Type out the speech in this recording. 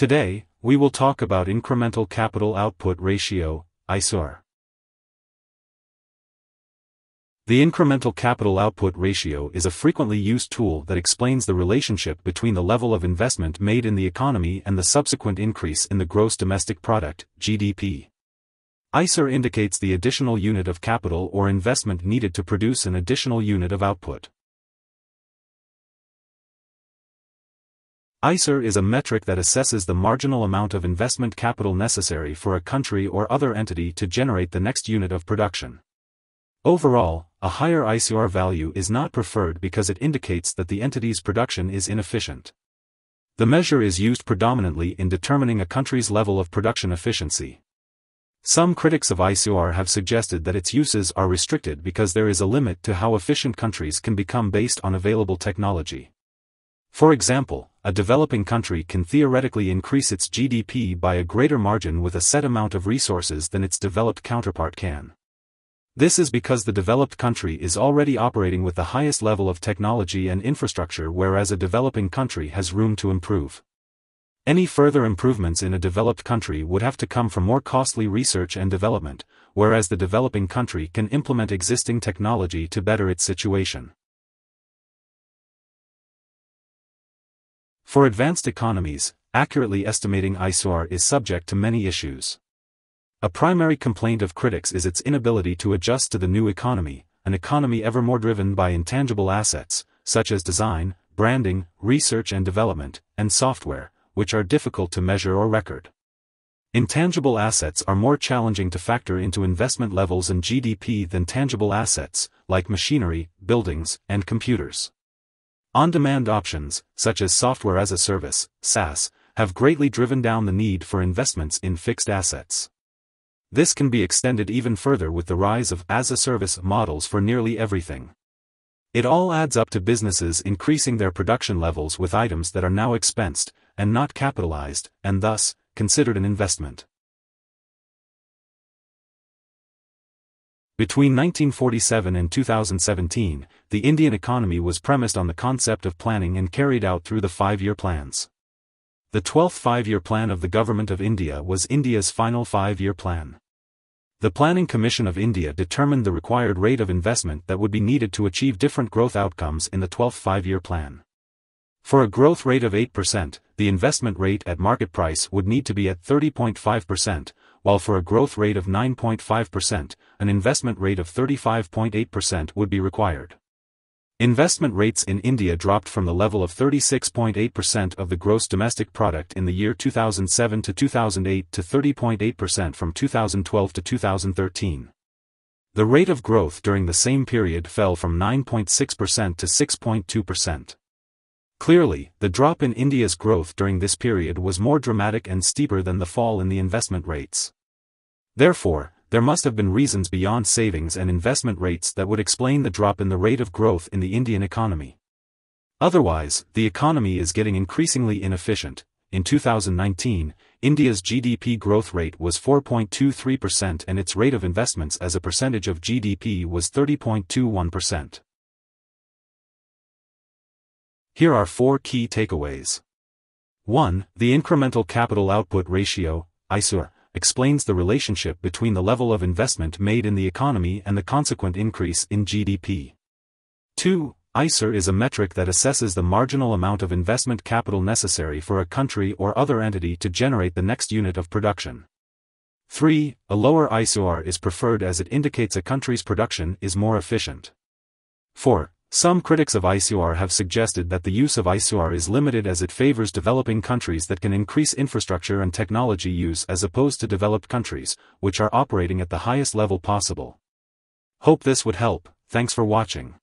Today, we will talk about Incremental Capital Output Ratio, ICOR. The incremental capital output ratio is a frequently used tool that explains the relationship between the level of investment made in the economy and the subsequent increase in the gross domestic product, GDP. ICOR indicates the additional unit of capital or investment needed to produce an additional unit of output. ICOR is a metric that assesses the marginal amount of investment capital necessary for a country or other entity to generate the next unit of production. Overall, a higher ICOR value is not preferred because it indicates that the entity's production is inefficient. The measure is used predominantly in determining a country's level of production efficiency. Some critics of ICOR have suggested that its uses are restricted because there is a limit to how efficient countries can become based on available technology. For example, a developing country can theoretically increase its GDP by a greater margin with a set amount of resources than its developed counterpart can. This is because the developed country is already operating with the highest level of technology and infrastructure whereas a developing country has room to improve. Any further improvements in a developed country would have to come from more costly research and development, whereas the developing country can implement existing technology to better its situation. For advanced economies, accurately estimating ICOR is subject to many issues. A primary complaint of critics is its inability to adjust to the new economy, an economy ever more driven by intangible assets, such as design, branding, research and development, and software, which are difficult to measure or record. Intangible assets are more challenging to factor into investment levels and GDP than tangible assets, like machinery, buildings, and computers. On-demand options, such as software as a service, SaaS, have greatly driven down the need for investments in fixed assets. This can be extended even further with the rise of as-a-service models for nearly everything. It all adds up to businesses increasing their production levels with items that are now expensed, and not capitalized, and thus, considered an investment. Between 1947 and 2017, the Indian economy was premised on the concept of planning and carried out through the five-year plans. The 12th five-year plan of the Government of India was India's final five-year plan. The Planning Commission of India determined the required rate of investment that would be needed to achieve different growth outcomes in the 12th five-year plan. For a growth rate of 8%, the investment rate at market price would need to be at 30.5%, while for a growth rate of 9.5%, an investment rate of 35.8% would be required. Investment rates in India dropped from the level of 36.8% of the gross domestic product in the year 2007 to 2008 to 30.8% from 2012 to 2013. The rate of growth during the same period fell from 9.6% to 6.2%. Clearly, the drop in India's growth during this period was more dramatic and steeper than the fall in the investment rates. Therefore, there must have been reasons beyond savings and investment rates that would explain the drop in the rate of growth in the Indian economy. Otherwise, the economy is getting increasingly inefficient. In 2019, India's GDP growth rate was 4.23% and its rate of investments as a percentage of GDP was 30.21%. Here are four key takeaways. 1. The incremental capital output ratio, ICOR, explains the relationship between the level of investment made in the economy and the consequent increase in GDP. 2. ICOR is a metric that assesses the marginal amount of investment capital necessary for a country or other entity to generate the next unit of production. 3. A lower ICOR is preferred as it indicates a country's production is more efficient. 4. Some critics of ICOR have suggested that the use of ICOR is limited as it favors developing countries that can increase infrastructure and technology use as opposed to developed countries, which are operating at the highest level possible. Hope this would help, thanks for watching.